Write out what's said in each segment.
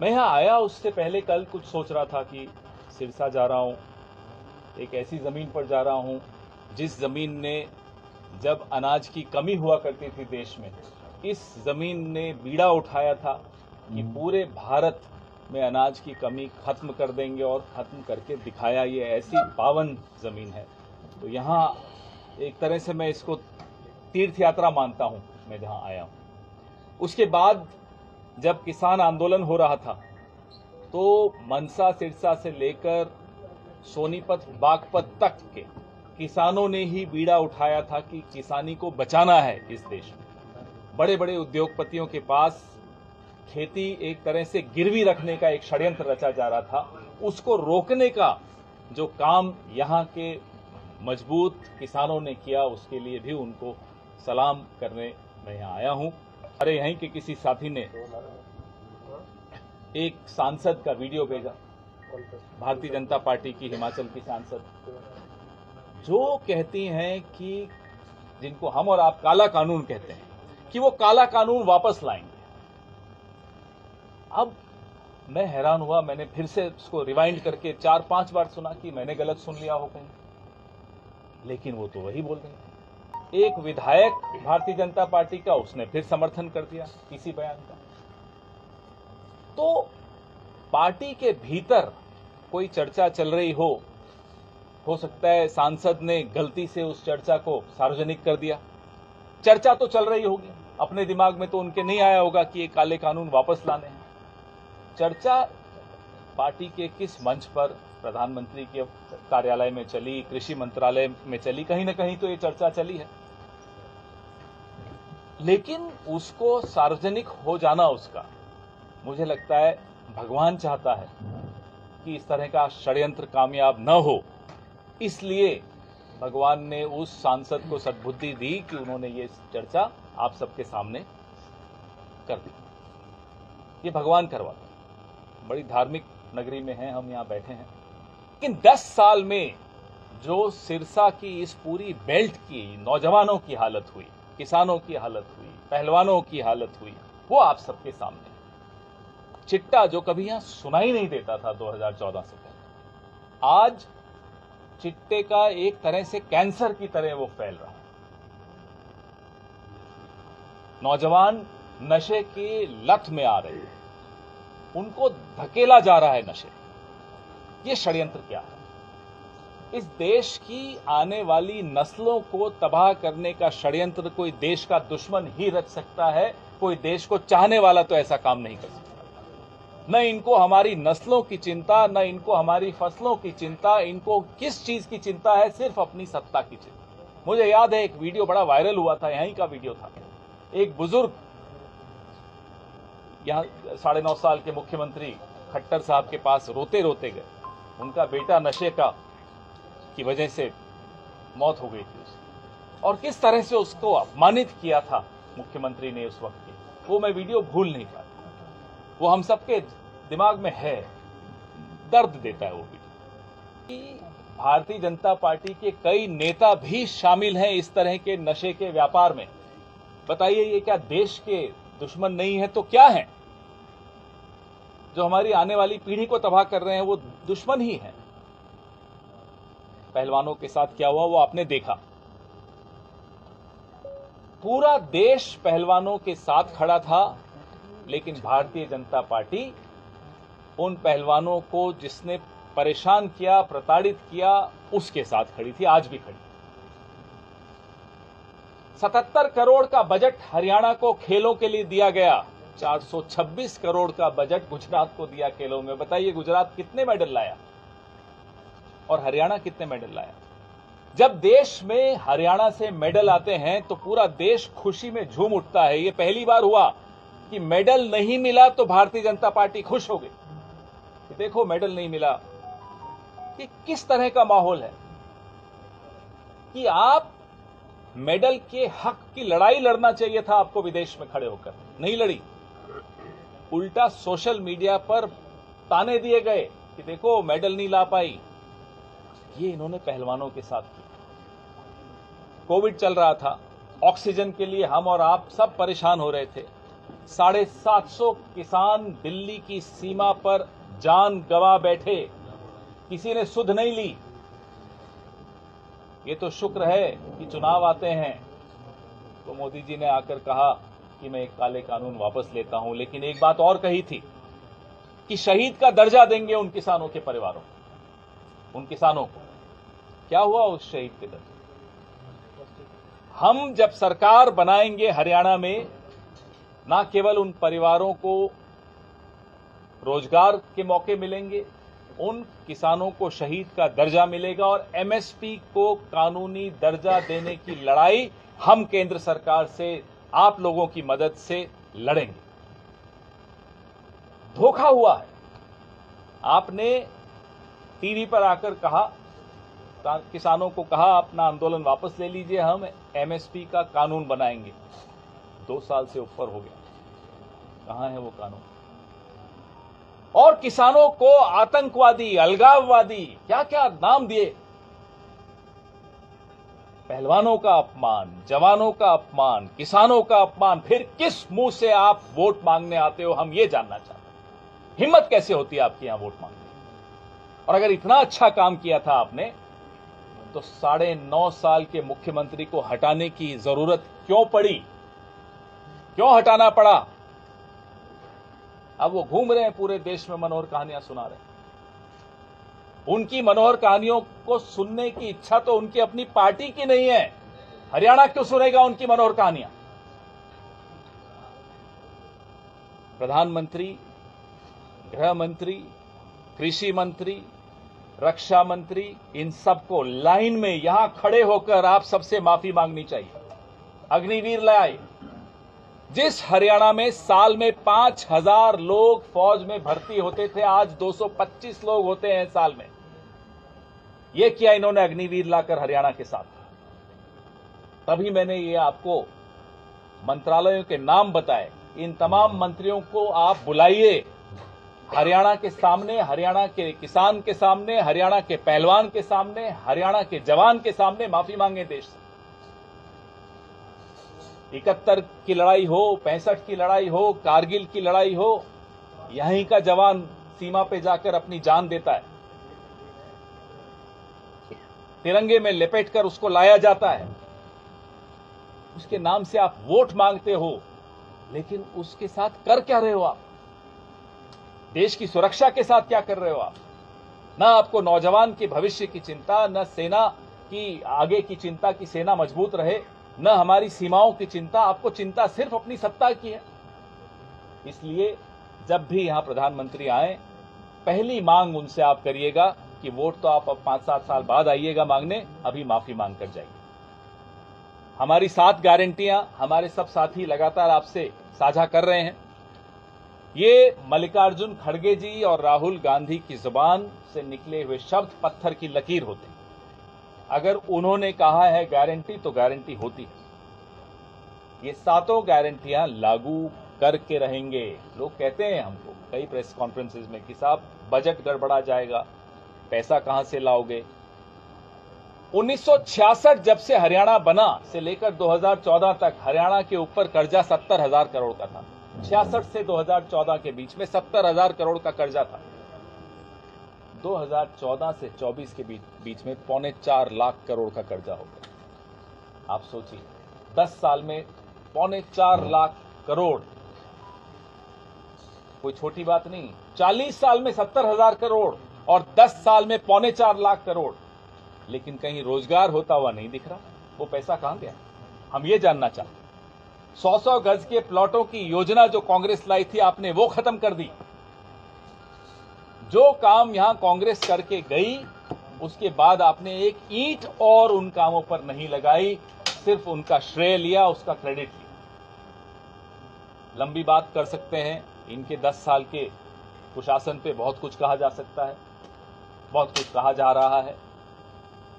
मैं यहाँ आया उससे पहले कल कुछ सोच रहा था कि सिरसा जा रहा हूँ एक ऐसी ज़मीन पर जा रहा हूँ जिस ज़मीन ने जब अनाज की कमी हुआ करती थी देश में इस ज़मीन ने बीड़ा उठाया था कि पूरे भारत में अनाज की कमी खत्म कर देंगे और खत्म करके दिखाया ये ऐसी पावन ज़मीन है। तो यहाँ एक तरह से मैं इसको तीर्थ यात्रा मानता हूँ मैं जहाँ आया हूँ। उसके बाद जब किसान आंदोलन हो रहा था तो मनसा सिरसा से लेकर सोनीपत, बागपत तक के किसानों ने ही बीड़ा उठाया था कि किसानी को बचाना है इस देश में। बड़े बड़े उद्योगपतियों के पास खेती एक तरह से गिरवी रखने का एक षड्यंत्र रचा जा रहा था। उसको रोकने का जो काम यहाँ के मज़बूत किसानों ने किया, उसके लिए भी उनको सलाम करने मैं यहाँ आया हूँ। अरे यहीं के किसी साथी ने एक सांसद का वीडियो भेजा। भारतीय जनता पार्टी की हिमाचल की सांसद। जो कहती हैं कि जिनको हम और आप काला कानून कहते हैं कि वो काला कानून वापस लाएँगे। अब मैं हैरान हुआ मैंने फिर से उसको रिवाइंड करके चार पाँच बार सुना कि मैंने गलत सुन लिया हो कहीं लेकिन वो तो वही बोल रहे हैं। एक विधायक भारतीय जनता पार्टी का उसने फिर समर्थन कर दिया इसी बयान का। तो पार्टी के भीतर कोई चर्चा चल रही हो हो सकता है सांसद ने गलती से उस चर्चा को सार्वजनिक कर दिया। चर्चा तो चल रही होगी। अपने दिमाग में तो उनके नहीं आया होगा कि ये काले कानून वापस लाने हैं। चर्चा पार्टी के किस मंच पर, प्रधानमंत्री के कार्यालय में चली, कृषि मंत्रालय में चली, कहीं ना कहीं तो ये चर्चा चली है। लेकिन उसको सार्वजनिक हो जाना उसका। मुझे लगता है भगवान चाहता है कि इस तरह का षड्यंत्र कामयाब न हो। इसलिए भगवान ने उस सांसद को सद्बुद्धि दी कि उन्होंने ये चर्चा आप सबके सामने कर दी। ये भगवान करवाते बड़ी धार्मिक नगरी में हैं, हम यहाँ बैठे हैं। लेकिन 10 साल में जो सिरसा की इस पूरी बेल्ट की, नौजवानों की हालत हुई किसानों की हालत हुई, पहलवानों की हालत हुई, वो आप सबके सामने चिट्टा जो कभी यहाँ सुनाई नहीं देता था 2014 से पहले, आज चिट्टे का एक तरह से कैंसर की तरह वो फैल रहा है। नौजवान नशे की लत में आ रहे हैं, उनको धकेला जा रहा है नशे। ये षड्यंत्र क्या है? इस देश की आने वाली नस्लों को तबाह करने का षड्यंत्र कोई देश का दुश्मन ही रच सकता है, कोई देश को चाहने वाला तो ऐसा काम नहीं कर सकता। न इनको हमारी नस्लों की चिंता, न इनको हमारी फ़सलों की चिंता, इनको किस चीज़ की चिंता है, सिर्फ़ अपनी सत्ता की चिंता। मुझे याद है, एक वीडियो बड़ा वायरल हुआ था, यहीं का वीडियो था। एक बुज़ुर्ग, यहाँ साढ़े नौ साल के मुख्यमंत्री खट्टर साहब के पास रोते रोते गए। उनका बेटा नशे का की वजह से मौत हो गई थी उसकी। और किस तरह से उसको अपमानित किया था मुख्यमंत्री ने उस वक्त वो मैं वीडियो भूल नहीं पाता। वो हम सबके दिमाग में है, दर्द देता है वो वीडियो। भारतीय जनता पार्टी के कई नेता भी शामिल हैं इस तरह के नशे के व्यापार में। बताइए ये क्या देश के दुश्मन नहीं है तो क्या है? जो हमारी आने वाली पीढ़ी को तबाह कर रहे हैं वो दुश्मन ही है। पहलवानों के साथ क्या हुआ, वो आपने देखा। पूरा देश पहलवानों के साथ खड़ा था, लेकिन भारतीय जनता पार्टी उन पहलवानों को जिसने परेशान किया, प्रताड़ित किया, उसके साथ खड़ी थी, आज भी खड़ी। 77 करोड़ का बजट हरियाणा को खेलों के लिए दिया गया। 426 करोड़ का बजट गुजरात को दिया खेलों में। बताइए, गुजरात कितने मेडल लाया? और हरियाणा कितने मेडल लाया? जब देश में हरियाणा से मेडल आते हैं तो पूरा देश खुशी में झूम उठता है। ये पहली बार हुआ कि मेडल नहीं मिला तो भारतीय जनता पार्टी खुश हो गई। देखो, मेडल नहीं मिला। कि किस तरह का माहौल है? कि आप मेडल के हक की लड़ाई लड़ना चाहिए था, आपको विदेश में खड़े होकर। नहीं लड़ी। उल्टा सोशल मीडिया पर ताने दिए गए कि देखो, मेडल नहीं ला पाई। ये इन्होंने पहलवानों के साथ किया। कोविड चल रहा था, ऑक्सीजन के लिए हम और आप सब परेशान हो रहे थे। साढ़े सात सौ किसान दिल्ली की सीमा पर जान गवा बैठे। किसी ने सुध नहीं ली। ये तो शुक्र है कि चुनाव आते हैं। तो मोदी जी ने आकर कहा कि मैं एक काले कानून वापस लेता हूँ, लेकिन एक बात और कही थी कि शहीद का दर्जा देंगे उन किसानों के परिवारों को। उन किसानों को। क्या हुआ उस शहीद के दर्जे हम जब सरकार बनाएँगे हरियाणा में, न केवल उन परिवारों को रोज़गार के मौके मिलेंगे, उन किसानों को शहीद का दर्जा मिलेगा और एमएसपी को कानूनी दर्जा देने की लड़ाई हम केंद्र सरकार से, आप लोगों की मदद से लड़ेंगे। धोखा हुआ है। आपने टीवी पर आकर कहा किसानों को कहा, अपना आंदोलन वापस ले लीजिए, हम एमएसपी का कानून बनाएँगे। दो साल से ऊपर हो गया। कहाँ है वो कानून? और किसानों को आतंकवादी, अलगाववादी क्या क्या नाम दिए? पहलवानों का अपमान, जवानों का अपमान, किसानों का अपमान, फिर किस मुँह से आप वोट मांगने आते हो, हम ये जानना चाहते हैं। हिम्मत कैसे होती है आपके यहाँ वोट मांगने? और अगर इतना अच्छा काम किया था आपने तो साढ़े नौ साल के मुख्यमंत्री को हटाने की ज़रूरत क्यों पड़ी? क्यों हटाना पड़ा? अब वो घूम रहे हैं पूरे देश में, मनोहर कहानियाँ सुना रहे हैं। उनकी मनोहर कहानियों को सुनने की इच्छा तो उनकी अपनी पार्टी की नहीं है। हरियाणा क्यों सुनेगा उनकी मनोहर कहानियाँ? प्रधानमंत्री, गृह मंत्री, कृषि मंत्री रक्षा मंत्री इन सबको लाइन में यहाँ खड़े होकर आप सबसे माफ़ी मांगनी चाहिए। अग्निवीर लाए। जिस हरियाणा में साल में पाँच हज़ार लोग फौज में भर्ती होते थे, आज 225 लोग होते हैं साल में। यह किया इन्होंने अग्निवीर लाकर हरियाणा के साथ। तभी मैंने ये आपको मंत्रालयों के नाम बताए। इन तमाम मंत्रियों को आप बुलाइए। हरियाणा के सामने, हरियाणा के किसान के सामने, हरियाणा के पहलवान के सामने, हरियाणा के जवान के सामने माफ़ी मांगे देश से। इकहत्तर की लड़ाई हो, पैंसठ की लड़ाई हो, कारगिल की लड़ाई हो, यहीं का जवान सीमा पे जाकर अपनी जान देता है। तिरंगे में लिपेटकर उसको लाया जाता है। उसके नाम से आप वोट मांगते हो, लेकिन उसके साथ कर क्या रहे हो आप? देश की सुरक्षा के साथ क्या कर रहे हो आप? न आपको नौजवान के भविष्य की चिंता, न सेना की, आगे की चिंता की सेना मज़बूत रहे, न हमारी सीमाओं की चिंता। आपको चिंता सिर्फ़ अपनी सत्ता की है। इसलिए जब भी यहाँ प्रधानमंत्री आए, पहली मांग उनसे आप करिएगा कि वोट तो आप अब पाँच सात साल बाद आइएगा मांगने, अभी माफ़ी मांग कर जाइए। हमारी सात गारंटियाँ, हमारे सब साथी लगातार आपसे साझा कर रहे हैं। ये मल्लिकार्जुन खड़गे जी और राहुल गांधी की ज़ुबान से निकले हुए शब्द पत्थर की लकीर होते हैं। अगर उन्होंने कहा है गारंटी तो गारंटी होती है। ये सातों गारंटियाँ लागू करके रहेंगे। लोग कहते हैं हमको, कई प्रेस कॉन्फ्रेंसेस में कि साहब, बजट गड़बड़ा जाएगा, पैसा कहाँ से लाओगे? 1966 जब से हरियाणा बना, से लेकर 2014 तक, हरियाणा के ऊपर कर्जा सत्तर हज़ार करोड़ का था। छियासठ से 2014 के बीच में सत्तर हज़ार करोड़ का कर्जा था। 2014 से 24 के बीच बीच में पौने चार लाख करोड़ का कर्जा हो गया। आप सोचिए 10 साल में पौने चार लाख करोड़। कोई छोटी बात नहीं 40 साल में सत्तर हज़ार करोड़ और 10 साल में पौने चार लाख करोड़। लेकिन कहीं रोज़गार होता हुआ नहीं दिख रहा, वो पैसा कहाँ गया? हम ये जानना चाहते सौ सौ गज के प्लॉटों की योजना जो कांग्रेस लाई थी, आपने वो खत्म कर दी। जो काम यहाँ कांग्रेस करके गई, उसके बाद आपने एक ईट और उन कामों पर नहीं लगाई, सिर्फ़ उनका श्रेय लिया, उसका क्रेडिट लिया। लंबी बात कर सकते हैं, इनके 10 साल के कुशासन पे बहुत कुछ कहा जा सकता है, बहुत कुछ कहा जा रहा है।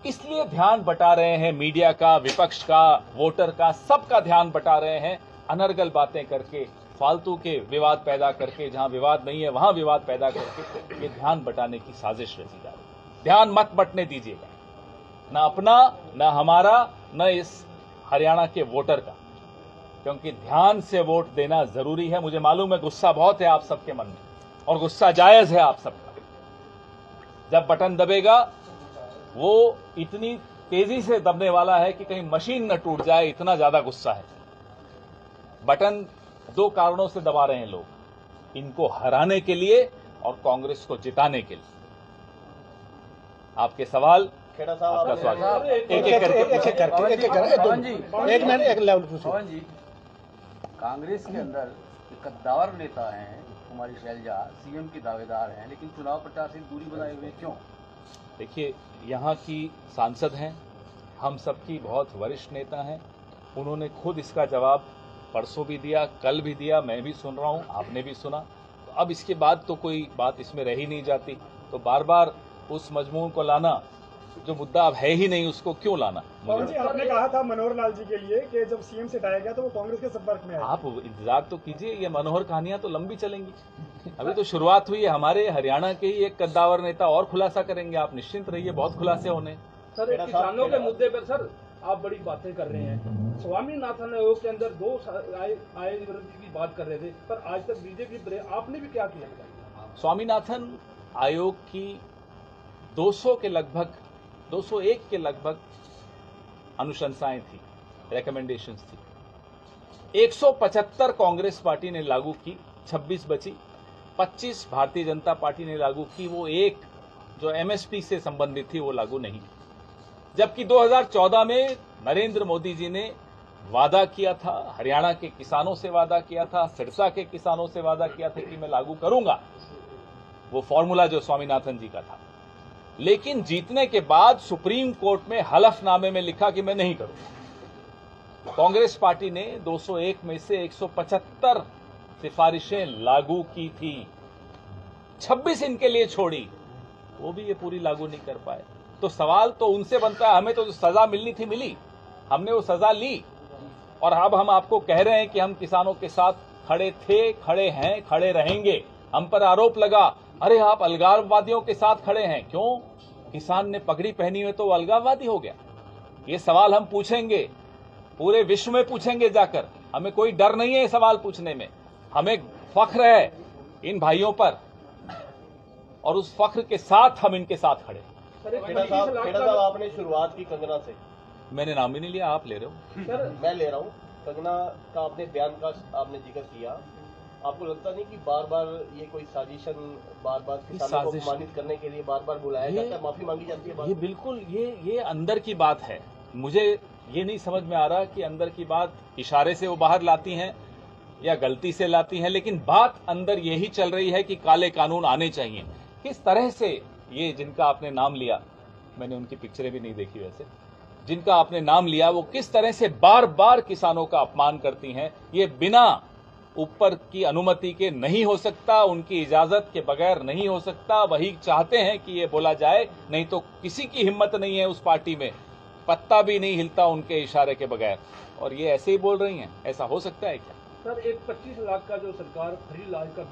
इसलिए ध्यान बटा रहे हैं मीडिया का, विपक्ष का, वोटर का, सबका ध्यान बटा रहे हैं अनर्गल बातें करके, फालतू के विवाद पैदा करके, जहाँ विवाद नहीं है, वहाँ विवाद पैदा करके, ये ध्यान बटाने की साजिश रची जा रही ध्यान मत बटने दीजिएगा। न अपना, न हमारा, न इस हरियाणा के वोटर का। क्योंकि ध्यान से वोट देना ज़रूरी है। मुझे मालूम है गुस्सा बहुत है आप सबके मन में, और गुस्सा जायज़ है आप सबका। जब बटन दबेगा वो इतनी तेज़ी से दबने वाला है कि कहीं मशीन न टूट जाए इतना ज़्यादा गुस्सा है। बटन दो कारणों से दबा रहे हैं लोग। इनको हराने के लिए और कांग्रेस को जिताने के लिए। आपके सवाल? खेड़ा साहब आपका स्वागत एक एक एक करके एक एक करके एक एक करके एक जी, एक मिनट एक लेवल पूछो पवन जी कांग्रेस के अंदर कद्दावर नेता हैं कुमारी शैलजा सीएम की दावेदार हैं लेकिन चुनाव प्रचार से दूरी बनाए हुए क्यों? देखिए, यहाँ की सांसद हैं, हम सबकी बहुत वरिष्ठ नेता हैं। उन्होंने खुद इसका जवाब परसों भी दिया, कल भी दिया, मैं भी सुन रहा हूँ, आपने भी सुना। तो अब इसके बाद तो कोई बात इसमें रही नहीं जाती। तो बार बार उस मजमून को लाना जो मुद्दा अब है ही नहीं उसको क्यों लाना? पवन जी आपने कहा था मनोहर लाल जी के लिए कि जब सीएम से हटाया गया तो वो कांग्रेस के संपर्क में आप इंतज़ार तो कीजिए ये मनोहर कहानियाँ तो लंबी चलेंगी। अभी तो शुरुआत हुई है हमारे हरियाणा के ही एक कद्दावर नेता और खुलासा करेंगे। आप निश्चिंत रहिए बहुत खुलासे होने। सर किसानों के मुद्दे पर सर आप बड़ी बातें कर रहे हैं। स्वामीनाथन आयोग के अंदर दो आय आय वृद्धि की बात कर रहे थे पर आज तक बीजेपी आपने भी क्या किया स्वामीनाथन आयोग की 200 के लगभग 201 के लगभग अनुशंसाएँ थी रिकमेंडेशन थी। 175 कांग्रेस पार्टी ने लागू की 26 बची। 25 भारतीय जनता पार्टी ने लागू की, वो एक जो एमएसपी से संबंधित थी, वो लागू नहीं। जबकि 2014 में नरेंद्र मोदी जी ने वादा किया था, हरियाणा के किसानों से वादा किया था, सिरसा के किसानों से वादा किया था कि मैं लागू करूँगा। वो फॉर्मूला जो स्वामीनाथन जी का था। लेकिन जीतने के बाद सुप्रीम कोर्ट में हलफनामे में लिखा कि मैं नहीं करूँगा। कांग्रेस पार्टी ने 201 में से 175 सिफारिशें लागू की थी। 26 इनके लिए छोड़ी। वो भी ये पूरी लागू नहीं कर पाए। तो सवाल तो उनसे बनता है, हमें तो जो सजा मिलनी थी, मिली। हमने वो सजा ली। और अब हम आपको कह रहे हैं कि हम किसानों के साथ खड़े थे, खड़े हैं, खड़े रहेंगे। हम पर आरोप लगा। अरे आप अलगाववादियों के साथ खड़े हैं क्यों? किसान ने पगड़ी पहनी हुई तो अलगाववादी हो गया। ये सवाल हम पूछेंगे पूरे विश्व में पूछेंगे जाकर। हमें कोई डर नहीं है ये सवाल पूछने में। हमें फख्र है इन भाइयों पर और उस फख्र के साथ हम इनके साथ खड़े। हैं। साहब आपने शुरुआत की कंगना से। मैंने नाम भी नहीं लिया आप ले रहे हो। सर मैं ले रहा हूँ। कंगना का आपने बयान का आपने ज़िक्र किया। आपको लगता नहीं कि बार बार ये कोई साजिशन बार बार किसानों को अपमानित करने के लिए बार बार बुलाया जाता है? माफ़ी मांगी जाती है ये बिल्कुल ये ये अंदर की बात है। मुझे ये नहीं समझ में आ रहा कि अंदर की बात इशारे से वो बाहर लाती हैं या गलती से लाती हैं लेकिन बात अंदर यही चल रही है कि काले कानून आने चाहिए। किस तरह से ये जिनका आपने नाम लिया मैंने उनकी पिक्चरें भी नहीं देखी वैसे जिनका आपने नाम लिया वो किस तरह से बार बार किसानों का अपमान करती हैं ये बिना ऊपर की अनुमति के नहीं हो सकता उनकी इजाज़त के बगैर नहीं हो सकता। वही चाहते हैं कि ये बोला जाए नहीं तो किसी की हिम्मत नहीं है उस पार्टी में। पत्ता भी नहीं हिलता उनके इशारे के बगैर। और ये ऐसे ही बोल रही हैं? ऐसा हो सकता है क्या? सर एक पच्चीस लाख का जो सरकार फ्री इलाज का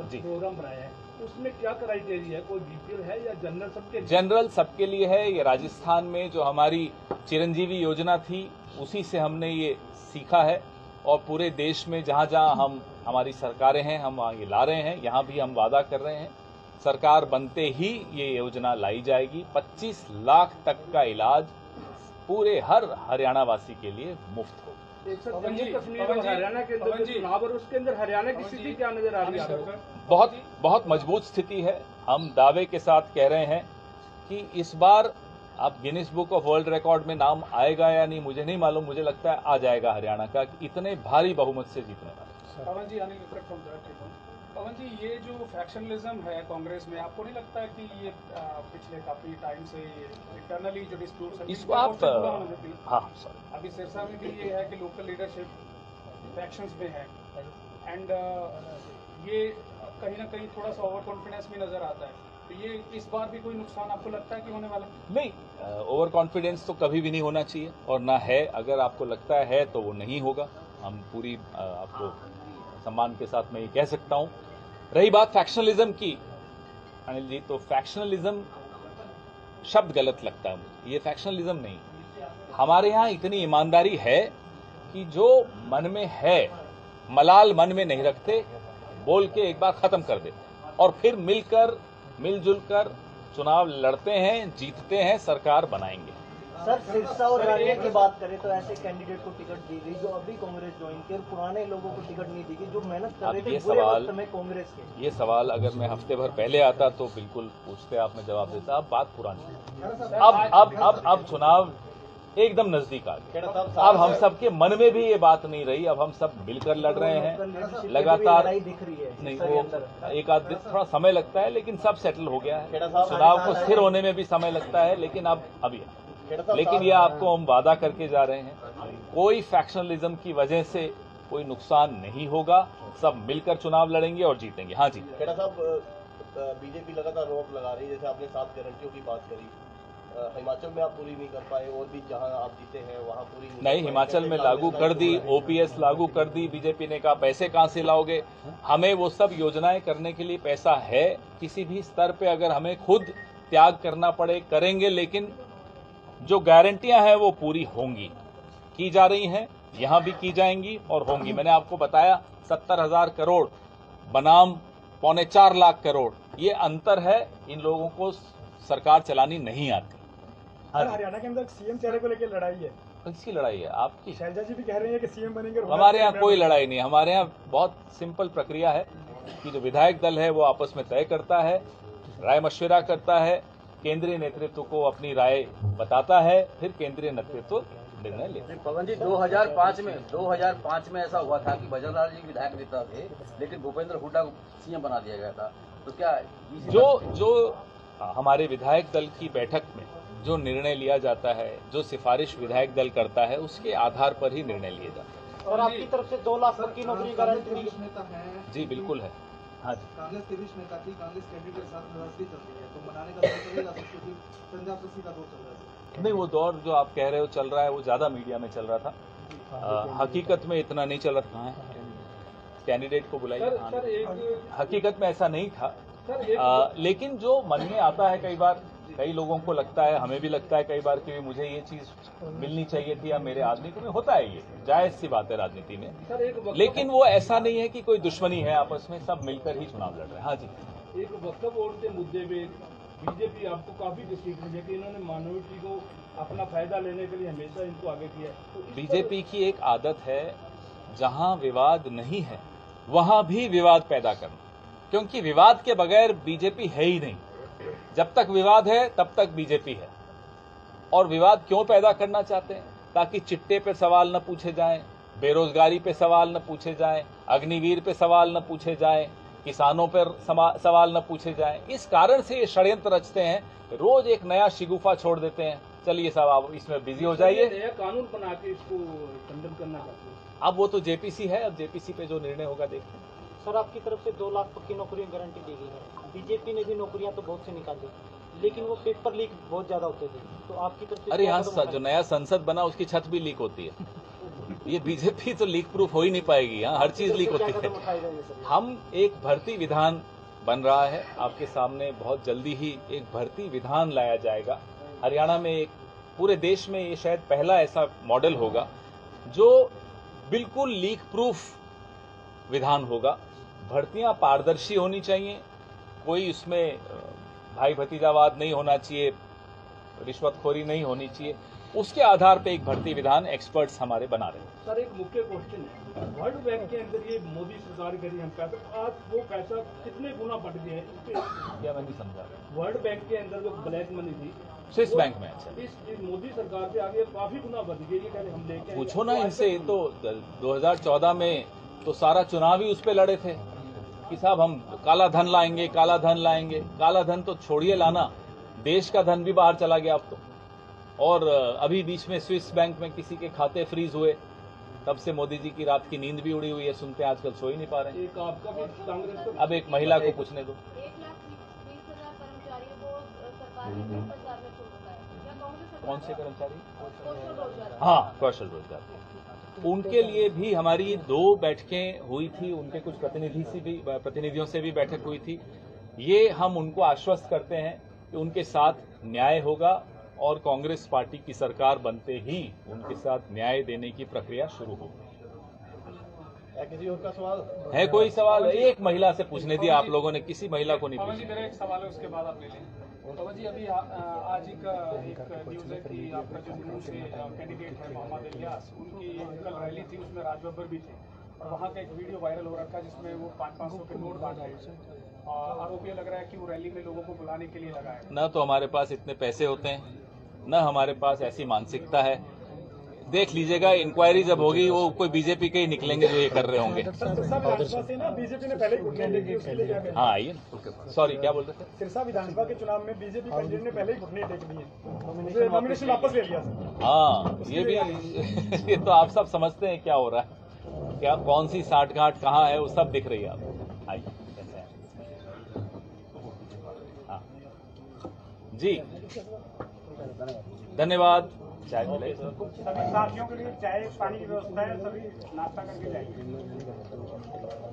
प्रोग्राम बनाया है उसमें क्या क्राइटेरिया है? कोई बीपीएल है या जनरल सबके लिए? जनरल सबके लिए है। ये राजस्थान में जो हमारी चिरंजीवी योजना थी उसी से हमने ये सीखा है। और पूरे देश में जहाँ जहाँ हम हमारी सरकारें हैं हम वहाँ ये ला रहे हैं यहाँ भी हम वादा कर रहे हैं। सरकार बनते ही ये योजना लाई जाएगी। 25 लाख तक का इलाज पूरे हर हरियाणा वासी के लिए मुफ़्त होगा। के अंदर। चुनाव और उसके अंदर हरियाणा की स्थिति क्या नज़र आ रही है? बहुत बहुत मज़बूत स्थिति है। हम दावे के साथ कह रहे हैं कि इस बार आप Guinness Book of World Record में नाम आएगा या नहीं मुझे नहीं मालूम मुझे लगता है आ जाएगा हरियाणा का इतने भारी बहुमत से जीतने वाले पवन जी. पवन जी ये जो फैक्शनलिज्म है कांग्रेस में आपको नहीं लगता है कि ये पिछले काफ़ी टाइम से इंटरनली जो डिस्प्यूट इसको आप हाँ सॉरी अभी सिरसा में भी ये है कि लोकल लीडरशिप फैक्शंस में है। एंड ये कहीं ना कहीं थोड़ा सा ओवर कॉन्फिडेंस भी नज़र आता है। तो इस बार भी कोई नुकसान आपको लगता है नहीं ओवर कॉन्फिडेंस तो कभी भी नहीं होना चाहिए और ना है, अगर आपको लगता है तो वो नहीं होगा। हम पूरी आपको सम्मान के साथ मैं ये कह सकता हूँ। रही बात फैक्शनलिज्म की, अनिल जी तो फैक्शनलिज्म शब्द गलत लगता है मुझे। ये फैक्शनलिज्म नहीं। हमारे यहाँ इतनी ईमानदारी है कि जो मन में है, मलाल मन में नहीं रखते, बोल के एक बार खत्म कर देते और फिर मिलकर मिलजुल कर चुनाव लड़ते हैं जीतते हैं सरकार बनाएँगे। सर सिरसा और रानिया की बात करें तो ऐसे कैंडिडेट को टिकट दी गई जो अभी कांग्रेस ज्वाइन की और पुराने लोगों को टिकट नहीं दी गई जो मेहनत कर रहे थे सवाल- कांग्रेस के। ये सवाल अगर मैं हफ़्ते भर पहले आता तो बिल्कुल पूछते आप मैं जवाब देता अब बात पुरानी। अब अब अब अब चुनाव एकदम नज़दीक आ गए अब हम सबके मन में भी ये बात नहीं रही अब हम सब मिलकर लड़ रहे हैं। लगातार दिख रही है। नहीं वो एक आध दिन थोड़ा समय लगता है लेकिन सब सेटल हो गया है। चुनाव को स्थिर होने में भी समय लगता है लेकिन अब अभी लेकिन ये आपको हम वादा करके जा रहे हैं। कोई फैक्शनलिज्म की वजह से कोई नुकसान नहीं होगा। सब मिलकर चुनाव लड़ेंगे और जीतेंगे। हाँ जी। खेड़ा साहब बीजेपी लगातार रोक लगा रही है जैसे आपने सात गारंटियों की बात करी। हिमाचल में आप पूरी नहीं कर पाए और भी जहाँ आप जीते हैं वहाँ पूरी नहीं नहीं हिमाचल में लागू कर दी ओपीएस लागू कर दी बीजेपी ने कहा पैसे कहाँ से लाओगे? हमें वो सब योजनाएँ करने के लिए पैसा है किसी भी स्तर पे अगर हमें खुद त्याग करना पड़े करेंगे लेकिन जो गारंटियाँ हैं वो पूरी होंगी। की जा रही हैं यहाँ भी की जाएँगी और होंगी। मैंने आपको बताया सत्तर हज़ार करोड़ बनाम पौने चार लाख करोड़। ये अंतर है इन लोगों को सरकार चलानी नहीं आती। हरियाणा के अंदर सीएम चेहरे को लेकर लड़ाई है। किसकी लड़ाई है? आपकी। शैलजा जी भी कह रही है कि सीएम बनेंगे हमारे यहाँ कोई लड़ाई नहीं हमारे यहाँ बहुत सिंपल प्रक्रिया है कि जो विधायक दल है वो आपस में तय करता है राय मशविरा करता है केंद्रीय नेतृत्व को अपनी राय बताता है फिर केंद्रीय नेतृत्व निर्णय लेता है। पवन जी 2005 में 2005 में ऐसा हुआ था कि भजनलाल जी विधायक नेता थे लेकिन भूपेंद्र हुड्डा को सीएम बना दिया गया था। तो क्या जो जो हमारे विधायक दल की बैठक में जो निर्णय लिया जाता है जो सिफारिश विधायक दल करता है उसके आधार पर ही निर्णय लिए जाते हैं। और आपकी तरफ़ से दो लाख तक की नौकरी गारंटी है। जी बिल्कुल है। हाँ जी। कांग्रेस के वरिष्ठ नेता की कांग्रेस कैंडिडेट के साथ नजरसी चल रही है तो मनाने का दौर चलेगा सबको फिर पंजाब से सीधा दौर चल रहा है। नहीं वो दौर जो आप कह रहे हो चल रहा है वो ज़्यादा मीडिया में चल रहा था। अ, हकीकत में इतना नहीं चल रहा। है कैंडिडेट को बुलाइए। सर हाँ। सर एक हकीकत में ऐसा नहीं था। अ, लेकिन जो मन में आता है कई बार कई लोगों को लगता है हमें भी लगता है कई बार कि मुझे ये चीज़ मिलनी चाहिए थी या मेरे आदमी को होता है ये। जायज़ सी बात है राजनीति में। लेकिन वो ऐसा नहीं है कि कोई दुश्मनी है आपस में सब मिलकर ही चुनाव लड़ रहे हैं। हाँ जी। एक वक्फ बोर्ड के मुद्दे पे बीजेपी आपको काफ़ी डिस्ट्रिक्ट कि इन्होंने माइनॉरिटी को अपना फ़ायदा लेने के लिए हमेशा इनको आगे किया है। तो बीजेपी की एक आदत है जहाँ विवाद नहीं है वहाँ भी विवाद पैदा करना। क्योंकि विवाद के बगैर बीजेपी है ही नहीं। जब तक विवाद है तब तक बीजेपी है। और विवाद क्यों पैदा करना चाहते हैं? ताकि चिट्टे पे सवाल न पूछे जाएँ बेरोजगारी पे सवाल न पूछे जाएँ अग्निवीर पे सवाल न पूछे जाएँ किसानों पर सवाल न पूछे जाएँ। इस कारण से ये षड्यंत्र रचते हैं रोज एक नया शिगुफा छोड़ देते हैं। चलिए साहब आप इसमें बिज़ी हो जाइए। नया कानून बना के इसको खंडन करना चाहते हैं। अब वो तो जेपीसी है अब जेपीसी पे जो निर्णय होगा देखते हैं। सर आपकी तरफ़ से दो लाख पक्की नौकरियों गारंटी दी गई है। बीजेपी ने भी नौकरियाँ तो बहुत सी निकाली लेकिन वो पेपर लीक बहुत ज़्यादा होते थे। तो आपकी तरफ़ से अरे यहाँ जो नया संसद बना उसकी छत भी लीक होती है। ये बीजेपी तो लीक प्रूफ हो ही नहीं पाएगी यहाँ हर चीज़ लीक होती है। हम एक भर्ती विधान बन रहा है आपके सामने बहुत जल्दी ही एक भर्ती विधान लाया जाएगा। हरियाणा में एक पूरे देश में ये शायद पहला ऐसा मॉडल होगा जो बिल्कुल लीक प्रूफ विधान होगा। भर्तियाँ पारदर्शी होनी चाहिए। कोई उसमें भाई भतीजावाद नहीं होना चाहिए रिश्वतखोरी नहीं होनी चाहिए। उसके आधार पे एक भर्ती विधान एक्सपर्ट्स हमारे बना रहे हैं। सर एक मुख्य क्वेश्चन है। वर्ल्ड बैंक के अंदर ये मोदी सरकार करी हम पैसा आज वो पैसा कितने गुना बढ़ गया है? क्या मैं नहीं समझा वर्ल्ड बैंक के अंदर जो ब्लैक मनी थी स्विस बैंक में अच्छा। इस, इस मोदी सरकार से आगे काफ़ी गुना बढ़ गई ये हम लेके पूछो ना इनसे तो 2014 में तो सारा चुनाव ही उस पे लड़े थे। कि साहब हम काला धन लाएँगे काला धन लाएँगे। काला धन तो छोड़िए लाना। देश का धन भी बाहर चला गया अब तो। और अभी बीच में स्विस बैंक में किसी के खाते फ्रीज हुए। तब से मोदी जी की रात की नींद भी उड़ी हुई है सुनते हैं आजकल सो ही नहीं पा रहे एक आपका भी कांग्रेस का अब एक महिला को पूछने दो। कौन से कर्मचारी? हाँ। कौशल रोज़गार। उनके लिए भी हमारी दो बैठकें हुई थी उनके कुछ प्रतिनिधि से भी प्रतिनिधियों से भी बैठक हुई थी। ये हम उनको आश्वस्त करते हैं कि उनके साथ न्याय होगा और कांग्रेस पार्टी की सरकार बनते ही उनके साथ न्याय देने की प्रक्रिया शुरू होगी। किसी और का सवाल? है कोई सवाल? एक महिला से पूछने दिया आप लोगों ने किसी महिला को नहीं पूछा। मेरा एक सवाल है उसके बाद आप ले लें। पवन जी, अभी आज एक न्यूज़ है कि आपका जो से कैंडिडेट है मोहम्मद इलियास उनकी कल रैली थी, उसमें भी थे। और वहाँ का एक वीडियो वायरल हो रखा है जिसमें वो पाँच पाँच सौ के नोट बांट रहे आरोप ये लग रहा है कि वो रैली में लोगों को बुलाने के लिए लगा है। न तो हमारे पास इतने पैसे होते हैं, न हमारे पास ऐसी मानसिकता है देख लीजिएगा इंक्वायरी जब होगी वो कोई बीजेपी के ही निकलेंगे जो ये कर रहे होंगे। सर सिरसा विधानसभा से ना बीजेपी ने पहले ही? हाँ आइए ना। सॉरी क्या बोल रहे थे? सिरसा विधानसभा के चुनाव में बीजेपी कैंडिडेट ने पहले ही घुटने टेक दिए। नॉमिनेशन वापस ले लिया हाँ ये भी ये तो आप सब समझते हैं क्या हो रहा है। क्या कौन सी साठ गांठ कहाँ है वो सब दिख रही है आपको आइए हैं? हाँ। जी। धन्यवाद। चाय मिले। सभी साथियों के लिए चाय पानी की व्यवस्था है, सभी नाश्ता करके जाएँगे।